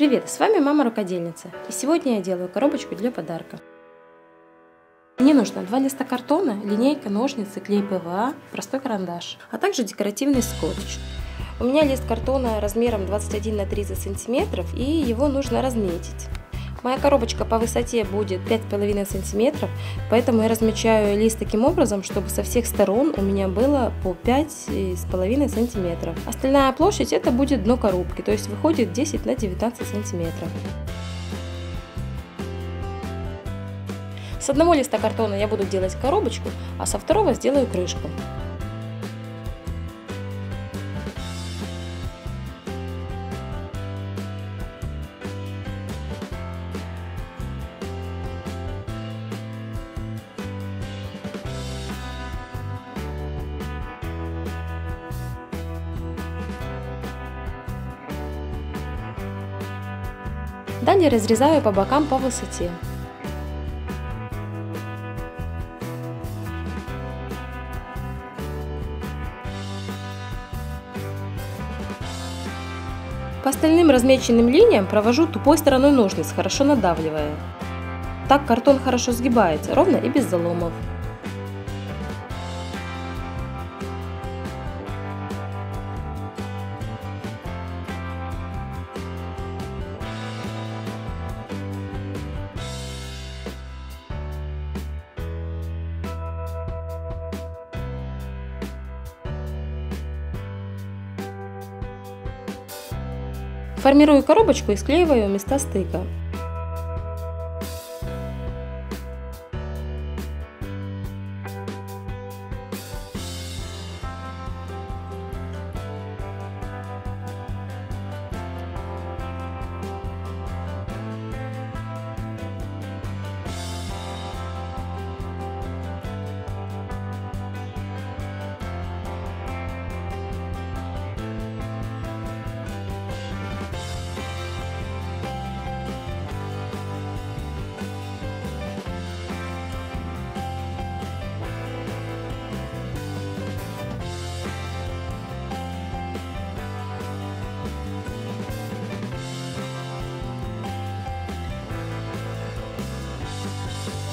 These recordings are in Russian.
Привет, с вами мама рукодельница и сегодня я делаю коробочку для подарка. Мне нужно два листа картона, линейка, ножницы, клей ПВА, простой карандаш, а также декоративный скотч. У меня лист картона размером 21 на 30 сантиметров и его нужно разметить. Моя коробочка по высоте будет 5,5 сантиметров, поэтому я размечаю лист таким образом, чтобы со всех сторон у меня было по 5,5 сантиметров. Остальная площадь это будет дно коробки, то есть выходит 10 на 19 сантиметров. С одного листа картона я буду делать коробочку, а со второго сделаю крышку. Далее разрезаю по бокам по высоте. По остальным размеченным линиям провожу тупой стороной ножниц, хорошо надавливая. Так картон хорошо сгибается, ровно и без заломов. Формирую коробочку и склеиваю места стыка.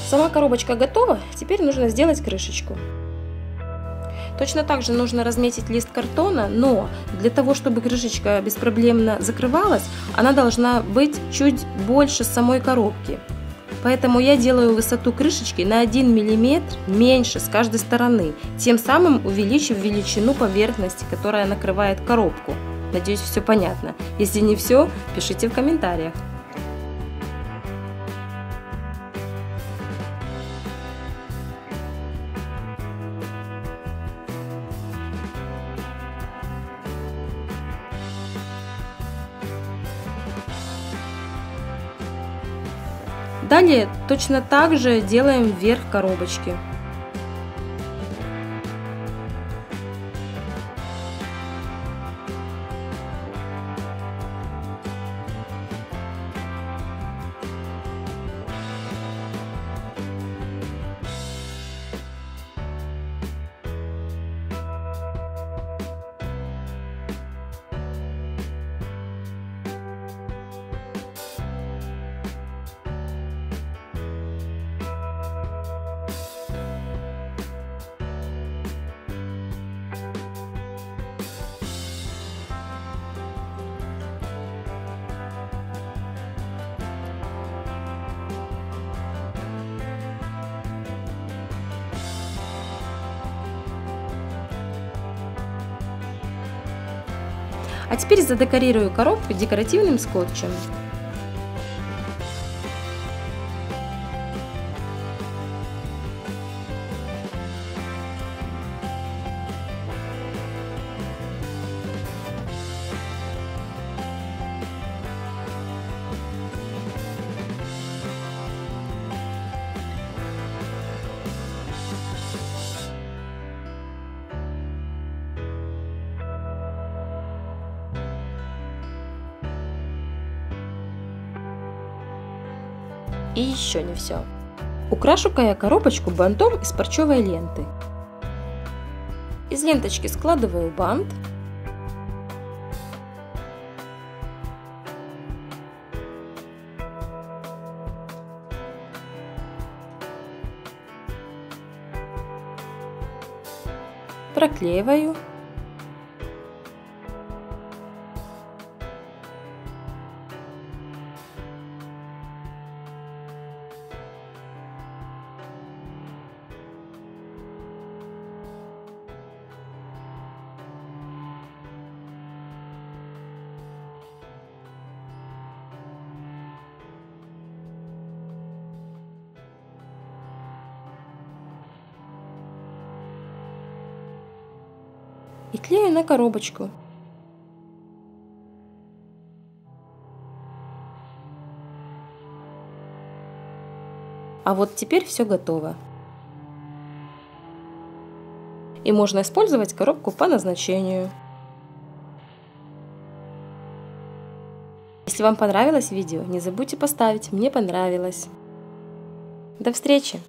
Сама коробочка готова, теперь нужно сделать крышечку. Точно так же нужно разметить лист картона, но для того, чтобы крышечка беспроблемно закрывалась, она должна быть чуть больше самой коробки. Поэтому я делаю высоту крышечки на 1 мм меньше с каждой стороны, тем самым увеличив величину поверхности, которая накрывает коробку. Надеюсь, все понятно. Если не все, пишите в комментариях. Далее точно так же делаем вверх коробочки. А теперь задекорирую коробку декоративным скотчем. И еще не все. Украшу-ка я коробочку бантом из парчевой ленты. Из ленточки складываю бант. Проклеиваю и клею на коробочку. А вот теперь все готово. И можно использовать коробку по назначению. Если вам понравилось видео, не забудьте поставить «Мне понравилось». До встречи!